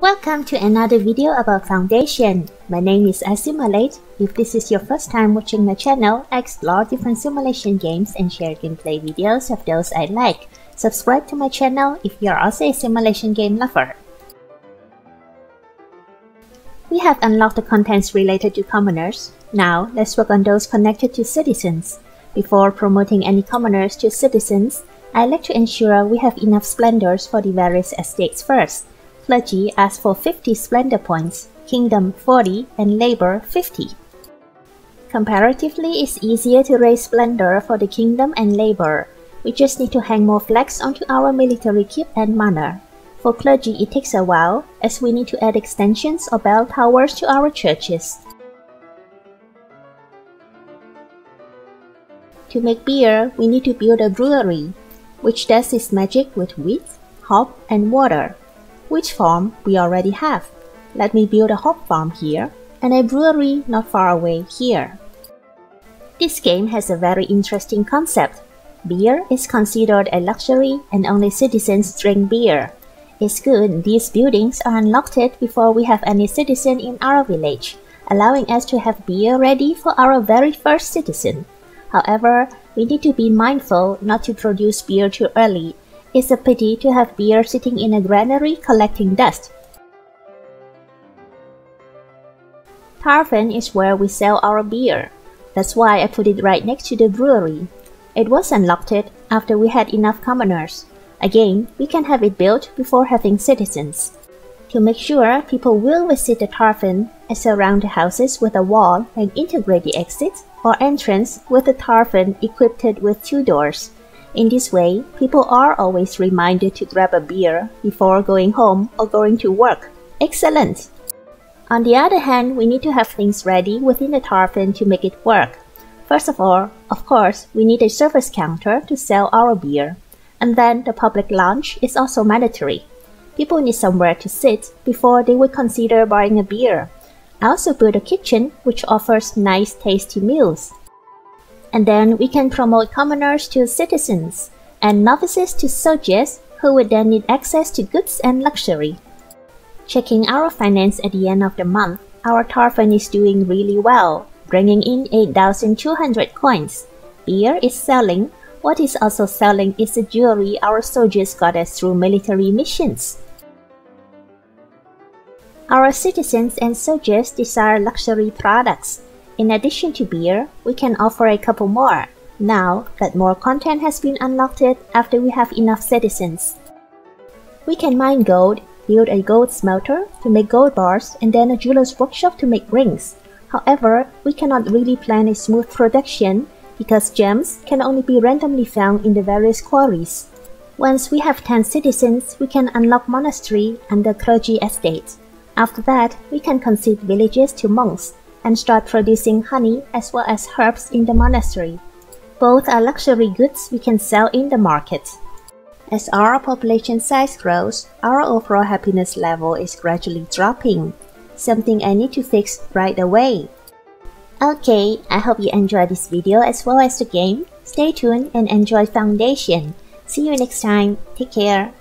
Welcome to another video about Foundation. My name is I Simulate. If this is your first time watching my channel, I explore different simulation games and share gameplay videos of those I like. Subscribe to my channel if you're also a simulation game lover. We have unlocked the contents related to commoners. Now, let's work on those connected to citizens. Before promoting any commoners to citizens, I like to ensure we have enough splendors for the various estates first. Clergy asks for 50 splendor points, Kingdom 40, and Labor 50. Comparatively, it's easier to raise splendor for the Kingdom and Labor. We just need to hang more flags onto our military keep and manor. For clergy, it takes a while, as we need to add extensions or bell towers to our churches. To make beer, we need to build a brewery which does its magic with wheat, hop, and water, which farm we already have. Let me build a hop farm here and a brewery not far away here. This game has a very interesting concept. Beer is considered a luxury and only citizens drink beer. It's good these buildings are unlocked before we have any citizen in our village, allowing us to have beer ready for our very first citizen. However, we need to be mindful not to produce beer too early. It's a pity to have beer sitting in a granary collecting dust. Tavern is where we sell our beer. That's why I put it right next to the brewery. It was unlocked after we had enough commoners. Again, we can have it built before having citizens. To make sure people will visit the tavern, I surround the houses with a wall and integrate the exits or entrance with a tavern equipped with two doors. In this way, people are always reminded to grab a beer before going home or going to work. Excellent! On the other hand, we need to have things ready within the tavern to make it work. First of all, of course, we need a service counter to sell our beer. And then the public lounge is also mandatory. People need somewhere to sit before they would consider buying a beer. I also built a kitchen which offers nice tasty meals. And then we can promote commoners to citizens and novices to soldiers who would then need access to goods and luxury. Checking our finance at the end of the month, our tavern is doing really well, bringing in 8,200 coins. Beer is selling. What is also selling is the jewelry our soldiers got us through military missions. Our citizens and soldiers desire luxury products. In addition to beer, we can offer a couple more, now that more content has been unlocked after we have enough citizens. We can mine gold, build a gold smelter to make gold bars, and then a jeweler's workshop to make rings. However, we cannot really plan a smooth production because gems can only be randomly found in the various quarries. Once we have 10 citizens, we can unlock monastery and the clergy estate. After that, we can concede villages to monks and start producing honey as well as herbs in the monastery. Both are luxury goods we can sell in the market. As our population size grows, our overall happiness level is gradually dropping, something I need to fix right away. Okay, I hope you enjoyed this video as well as the game. Stay tuned and enjoy Foundation. See you next time. Take care.